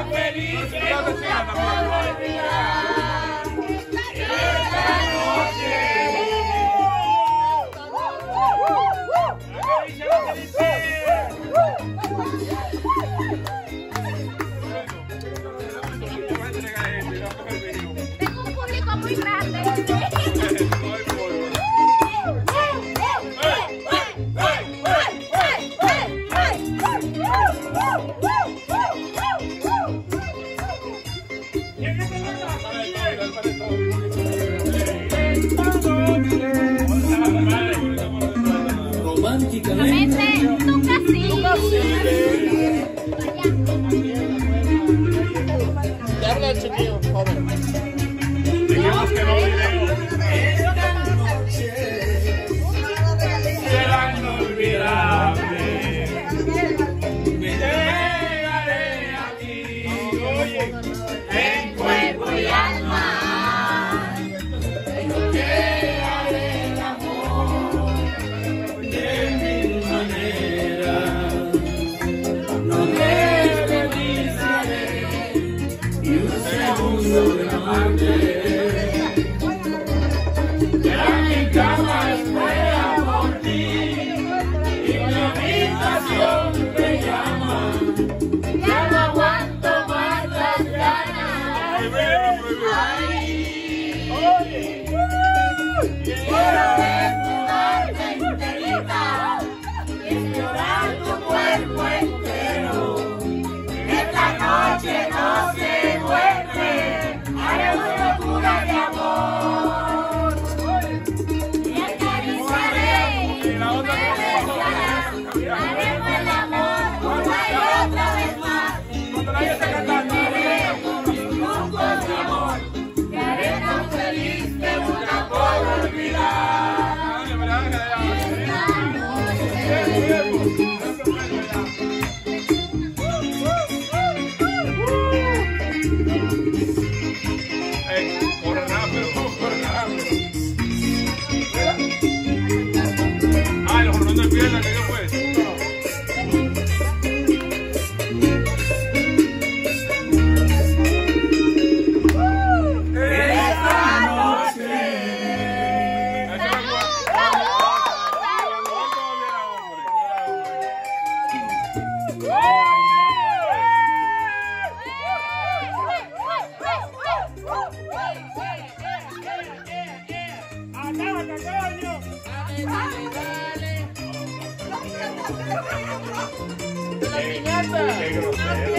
tan feliz que nunca puedo olvidar. Esta noche. Tengo un público muy grande. Románticamente, nunca sí. Joven. sobre la parte. dale, dale, dale. La piñata.